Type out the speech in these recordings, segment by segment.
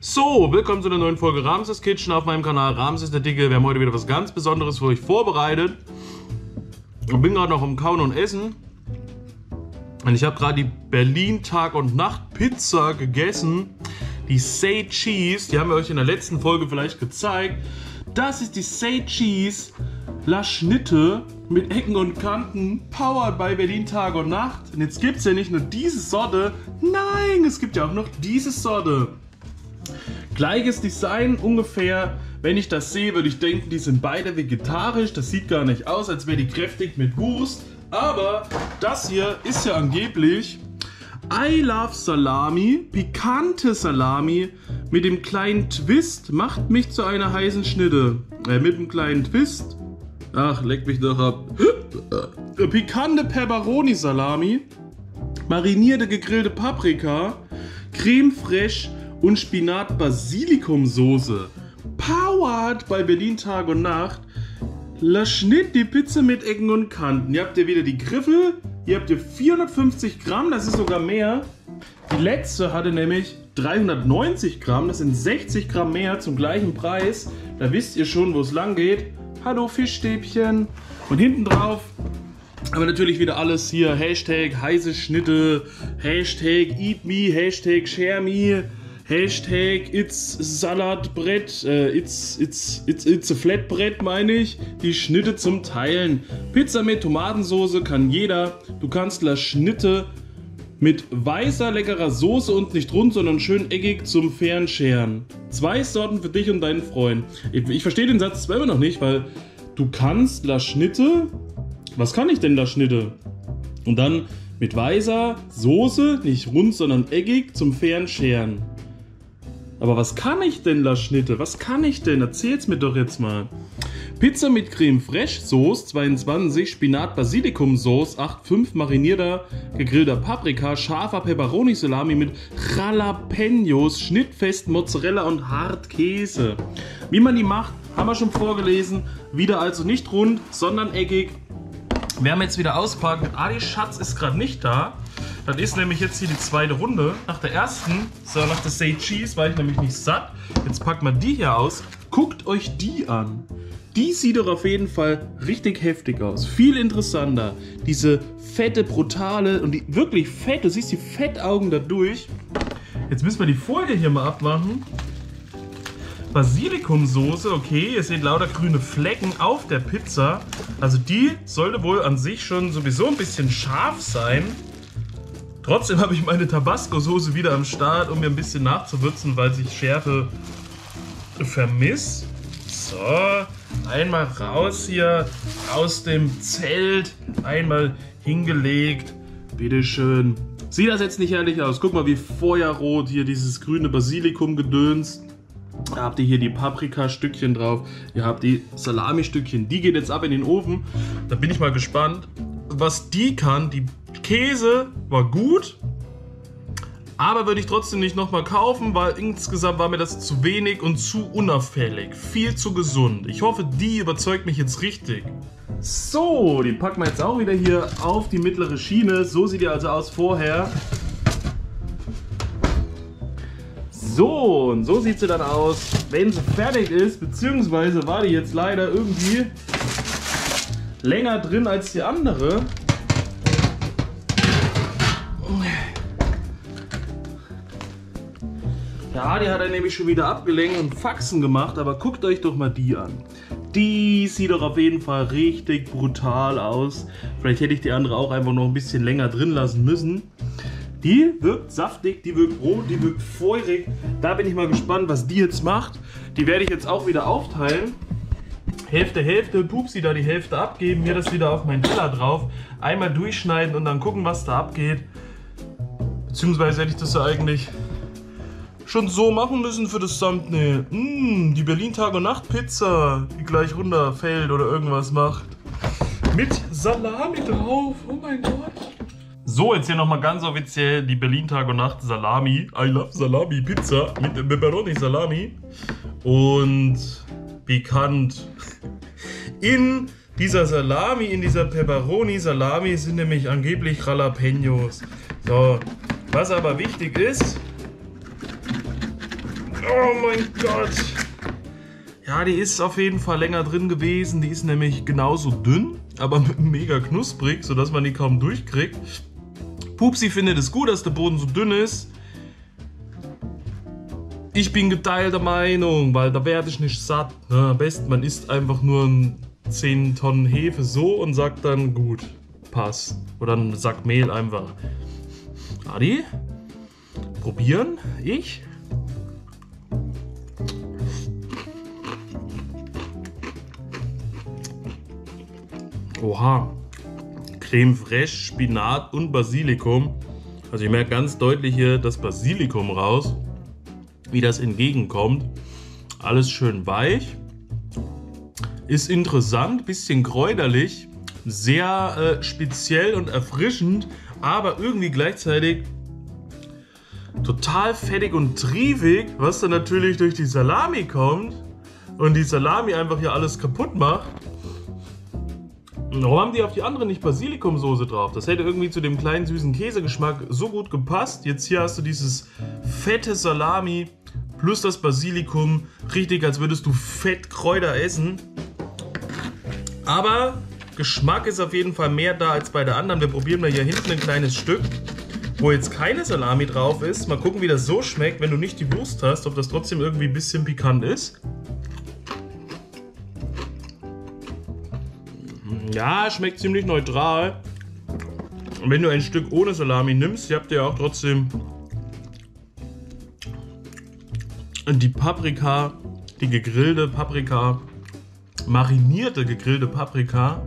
So, willkommen zu einer neuen Folge Ramses Kitchen auf meinem Kanal Ramses der Dicke. Wir haben heute wieder was ganz Besonderes für euch vorbereitet. Ich bin gerade noch am Kauen und Essen. Und ich habe gerade die Berlin Tag und Nacht Pizza gegessen. Die Say Cheese, die haben wir euch in der letzten Folge vielleicht gezeigt. Das ist die Say Cheese La Schnitte mit Ecken und Kanten, powered by Berlin Tag und Nacht. Und jetzt gibt es ja nicht nur diese Sorte, nein, es gibt ja auch noch diese Sorte. Gleiches Design ungefähr. Wenn ich das sehe, würde ich denken, die sind beide vegetarisch. Das sieht gar nicht aus, als wäre die kräftig mit Wust. Aber das hier ist ja angeblich I Love Salami, pikante Salami mit dem kleinen Twist macht mich zu einer heißen Schnitte. Äh, mit dem kleinen Twist. Ach, leck mich doch ab. Pikante Pepperoni Salami, marinierte gegrillte Paprika, Creme fraiche und Spinat Basilikum Soße. Powered bei Berlin Tag und Nacht. La Schnitt, die Pizza mit Ecken und Kanten. Hier habt ihr wieder die Griffel. Hier habt ihr 450 Gramm, das ist sogar mehr. Die letzte hatte nämlich 390 Gramm, das sind 60 Gramm mehr zum gleichen Preis. Da wisst ihr schon, wo es lang geht. Hallo Fischstäbchen. Und hinten drauf aber natürlich wieder alles hier. Hashtag heiße Schnitte, Hashtag Eat Me, Hashtag Share Me, Hashtag It's Salatbrett, äh, it's, it's, it's, it's a Flatbrett meine ich. Die Schnitte zum Teilen. Pizza mit Tomatensauce kann jeder. Du kannst la Schnitte mit weißer leckerer Soße und nicht rund, sondern schön eckig zum Fernscheren. Zwei Sorten für dich und deinen Freund. Ich, ich verstehe den Satz zwar immer noch nicht, weil du kannst la Schnitte. Was kann ich denn la Schnitte? Und dann mit weißer Soße, nicht rund, sondern eckig zum Fernscheren. Aber was kann ich denn, La Schnitte? Was kann ich denn? Erzähl's mir doch jetzt mal. Pizza mit Creme Fraiche Sauce 22, Spinat Basilikum Sauce 8,5 marinierter gegrillter Paprika, scharfer Peperoni Salami mit Jalapenos, schnittfest Mozzarella und Hartkäse. Wie man die macht, haben wir schon vorgelesen. Wieder also nicht rund, sondern eckig. Wir haben jetzt wieder ausgepackt. Adi Schatz ist gerade nicht da. Das ist nämlich jetzt hier die zweite Runde. Nach der ersten, so nach der Say Cheese, war ich nämlich nicht satt. Jetzt packen wir die hier aus. Guckt euch die an. Die sieht doch auf jeden Fall richtig heftig aus. Viel interessanter. Diese fette, brutale und die wirklich fett. Du siehst die Fettaugen da durch. Jetzt müssen wir die Folie hier mal abmachen. Basilikumsoße, okay, ihr seht lauter grüne Flecken auf der Pizza. Also die sollte wohl an sich schon sowieso ein bisschen scharf sein. Trotzdem habe ich meine Tabasco-Soße wieder am Start, um mir ein bisschen nachzuwürzen, weil ich Schärfe vermisse. So, einmal raus hier aus dem Zelt, einmal hingelegt. Bitteschön. Sieht das jetzt nicht herrlich aus? Guck mal, wie feuerrot hier dieses grüne Basilikum gedöns. Da habt ihr hier die Paprikastückchen drauf. Ihr habt die Salami-Stückchen. Die geht jetzt ab in den Ofen. Da bin ich mal gespannt, was die kann. Die Käse war gut, aber würde ich trotzdem nicht nochmal kaufen, weil insgesamt war mir das zu wenig und zu unauffällig. Viel zu gesund. Ich hoffe, die überzeugt mich jetzt richtig. So, die packen wir jetzt auch wieder hier auf die mittlere Schiene. So sieht die also aus vorher. So, und so sieht sie dann aus, wenn sie fertig ist. Beziehungsweise war die jetzt leider irgendwie länger drin als die andere. Ja, die hat er nämlich schon wieder abgelenkt und Faxen gemacht, aber guckt euch doch mal die an. Die sieht doch auf jeden Fall richtig brutal aus. Vielleicht hätte ich die andere auch einfach noch ein bisschen länger drin lassen müssen. Die wirkt saftig, die wirkt rot, die wirkt feurig. Da bin ich mal gespannt, was die jetzt macht. Die werde ich jetzt auch wieder aufteilen. Hälfte, Hälfte, Pupsi da die Hälfte abgeben, mir das wieder auf meinen Teller drauf. Einmal durchschneiden und dann gucken, was da abgeht. Beziehungsweise hätte ich das ja eigentlich schon so machen müssen für das Thumbnail. Mmh, die Berlin Tag und Nacht Pizza, die gleich runterfällt oder irgendwas macht. Mit Salami drauf. Oh mein Gott. So, jetzt hier nochmal ganz offiziell die Berlin Tag und Nacht Salami. I love Salami Pizza mit Pepperoni Salami. Und bekannt. In dieser Salami, in dieser Pepperoni Salami sind nämlich angeblich Jalapenos. So, was aber wichtig ist, Oh mein Gott. Ja, die ist auf jeden Fall länger drin gewesen. Die ist nämlich genauso dünn, aber mega knusprig, sodass man die kaum durchkriegt. Pupsi findet es gut, dass der Boden so dünn ist. Ich bin geteilter Meinung, weil da werde ich nicht satt. Ne? Am besten, man isst einfach nur 10 Tonnen Hefe so und sagt dann, gut, passt. Oder einen Sack Mehl einfach. Adi, probieren, ich. Oha. Creme fraiche, Spinat und Basilikum. Also ich merke ganz deutlich hier das Basilikum raus, wie das entgegenkommt. Alles schön weich. Ist interessant, bisschen kräuterlich, sehr äh, speziell und erfrischend, aber irgendwie gleichzeitig total fettig und triefig, was dann natürlich durch die Salami kommt und die Salami einfach hier alles kaputt macht. Warum haben die auf die andere nicht Basilikumsoße drauf? Das hätte irgendwie zu dem kleinen süßen Käsegeschmack so gut gepasst. Jetzt hier hast du dieses fette Salami plus das Basilikum. Richtig, als würdest du fett Kräuter essen. Aber Geschmack ist auf jeden Fall mehr da als bei der anderen. Wir probieren mal hier hinten ein kleines Stück, wo jetzt keine Salami drauf ist. Mal gucken, wie das so schmeckt, wenn du nicht die Wurst hast, ob das trotzdem irgendwie ein bisschen pikant ist. Ja, schmeckt ziemlich neutral. Und wenn du ein Stück ohne Salami nimmst, ihr habt ja auch trotzdem die Paprika, die gegrillte Paprika, marinierte gegrillte Paprika.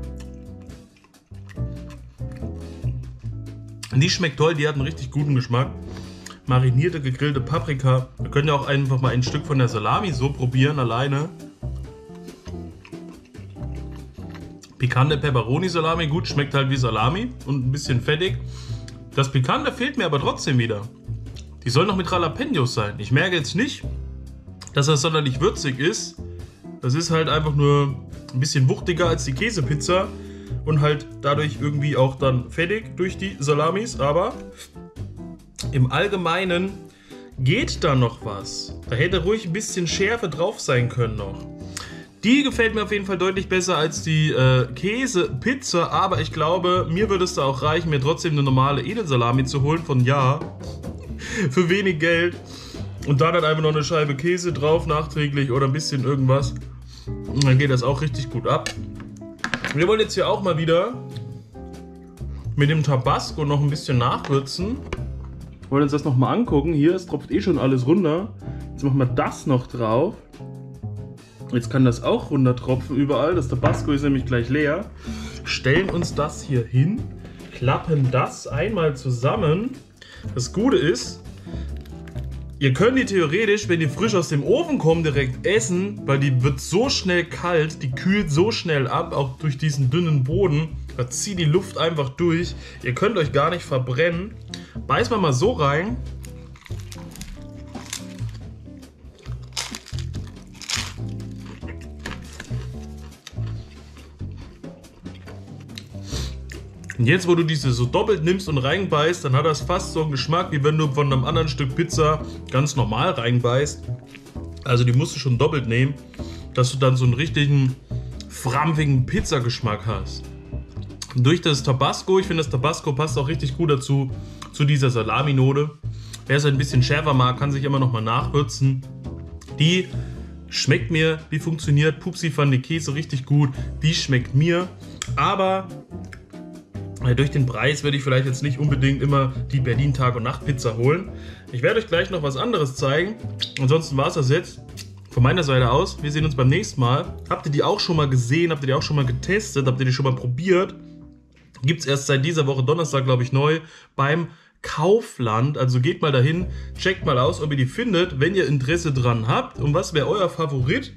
Die schmeckt toll, die hat einen richtig guten Geschmack. Marinierte gegrillte Paprika. Wir können ja auch einfach mal ein Stück von der Salami so probieren, alleine. Pikante Peperoni-Salami, gut, schmeckt halt wie Salami und ein bisschen fettig. Das Pikante fehlt mir aber trotzdem wieder. Die soll noch mit Jalapenos sein. Ich merke jetzt nicht, dass das sonderlich würzig ist. Das ist halt einfach nur ein bisschen wuchtiger als die Käsepizza und halt dadurch irgendwie auch dann fettig durch die Salamis. Aber im Allgemeinen geht da noch was. Da hätte ruhig ein bisschen Schärfe drauf sein können noch. Die gefällt mir auf jeden Fall deutlich besser als die äh, Käse-Pizza, aber ich glaube, mir würde es da auch reichen, mir trotzdem eine normale Edelsalami zu holen von Ja. Für wenig Geld. Und da dann einfach noch eine Scheibe Käse drauf, nachträglich oder ein bisschen irgendwas. Und dann geht das auch richtig gut ab. Wir wollen jetzt hier auch mal wieder mit dem Tabasco noch ein bisschen nachwürzen. Wollen uns das nochmal angucken. Hier, es tropft eh schon alles runter. Jetzt machen wir das noch drauf. Jetzt kann das auch runtertropfen überall. Das Tabasco ist nämlich gleich leer. Stellen uns das hier hin, klappen das einmal zusammen. Das Gute ist, ihr könnt die theoretisch, wenn die frisch aus dem Ofen kommen, direkt essen, weil die wird so schnell kalt, die kühlt so schnell ab, auch durch diesen dünnen Boden. Da zieht die Luft einfach durch. Ihr könnt euch gar nicht verbrennen. Beißen wir mal so rein. Und jetzt, wo du diese so doppelt nimmst und reinbeißt, dann hat das fast so einen Geschmack, wie wenn du von einem anderen Stück Pizza ganz normal reinbeißt. Also die musst du schon doppelt nehmen, dass du dann so einen richtigen frampigen Pizzageschmack hast. Und durch das Tabasco, ich finde das Tabasco passt auch richtig gut dazu, zu dieser Salami-Note. Wer es ein bisschen schärfer mag, kann sich immer noch mal nachwürzen. Die schmeckt mir, die funktioniert. Pupsi fand die Käse richtig gut, die schmeckt mir. Aber durch den Preis würde ich vielleicht jetzt nicht unbedingt immer die Berlin Tag- und Nacht-Pizza holen. Ich werde euch gleich noch was anderes zeigen. Ansonsten war es das jetzt von meiner Seite aus. Wir sehen uns beim nächsten Mal. Habt ihr die auch schon mal gesehen? Habt ihr die auch schon mal getestet? Habt ihr die schon mal probiert? Gibt es erst seit dieser Woche Donnerstag, glaube ich, neu beim Kaufland. Also geht mal dahin, checkt mal aus, ob ihr die findet, wenn ihr Interesse dran habt. Und was wäre euer Favorit?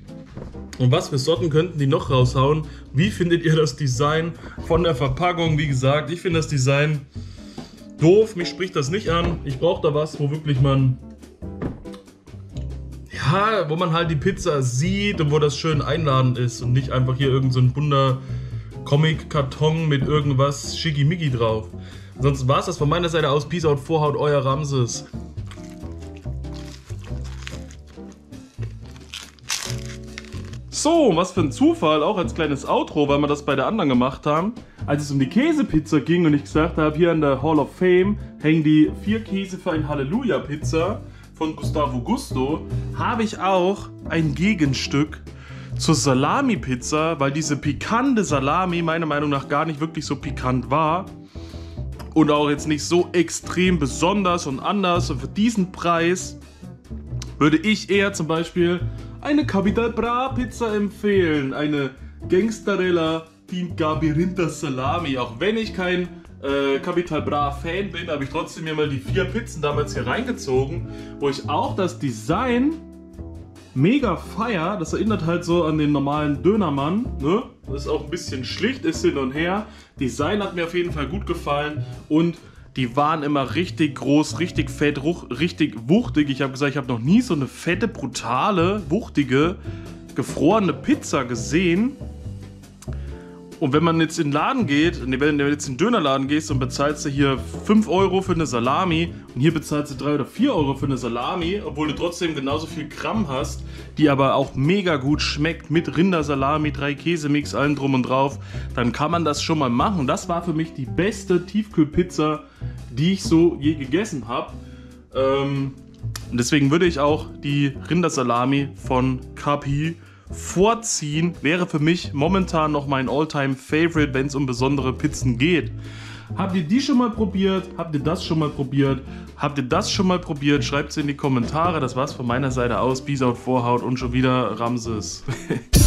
Und was für Sorten könnten die noch raushauen? Wie findet ihr das Design von der Verpackung? Wie gesagt, ich finde das Design doof. Mich spricht das nicht an. Ich brauche da was, wo wirklich man... Ja, wo man halt die Pizza sieht und wo das schön einladend ist und nicht einfach hier irgendein so bunter Comic-Karton mit irgendwas Schickimicki drauf. War es das von meiner Seite aus. Peace out, Vorhaut, euer Ramses. So, was für ein Zufall, auch als kleines Outro, weil wir das bei der anderen gemacht haben. Als es um die Käsepizza ging und ich gesagt habe, hier an der Hall of Fame hängen die vier Käse für ein Halleluja-Pizza von Gustavo Gusto, habe ich auch ein Gegenstück zur Salami-Pizza, weil diese pikante Salami meiner Meinung nach gar nicht wirklich so pikant war und auch jetzt nicht so extrem besonders und anders. Und für diesen Preis würde ich eher zum Beispiel eine Capital Bra Pizza empfehlen. Eine Gangsterella Team Gabirinta Salami. Auch wenn ich kein äh, Capital Bra Fan bin, habe ich trotzdem mir mal die vier Pizzen damals hier reingezogen, wo ich auch das Design mega feier. Das erinnert halt so an den normalen Dönermann. Ne? Das ist auch ein bisschen schlicht, ist hin und her. Design hat mir auf jeden Fall gut gefallen und die waren immer richtig groß, richtig fett, richtig wuchtig. Ich habe gesagt, ich habe noch nie so eine fette, brutale, wuchtige, gefrorene Pizza gesehen. Und wenn man jetzt in den Laden geht, wenn du jetzt in den Dönerladen gehst und bezahlst du hier 5 Euro für eine Salami und hier bezahlst du 3 oder 4 Euro für eine Salami, obwohl du trotzdem genauso viel Gramm hast, die aber auch mega gut schmeckt mit Rindersalami, drei Käsemix, allen drum und drauf, dann kann man das schon mal machen. Das war für mich die beste Tiefkühlpizza, die ich so je gegessen habe. Ähm, deswegen würde ich auch die Rindersalami von KP vorziehen, wäre für mich momentan noch mein Alltime favorite wenn es um besondere Pizzen geht. Habt ihr die schon mal probiert? Habt ihr das schon mal probiert? Habt ihr das schon mal probiert? Schreibt es in die Kommentare. Das war's von meiner Seite aus. Peace out, Vorhaut und schon wieder Ramses.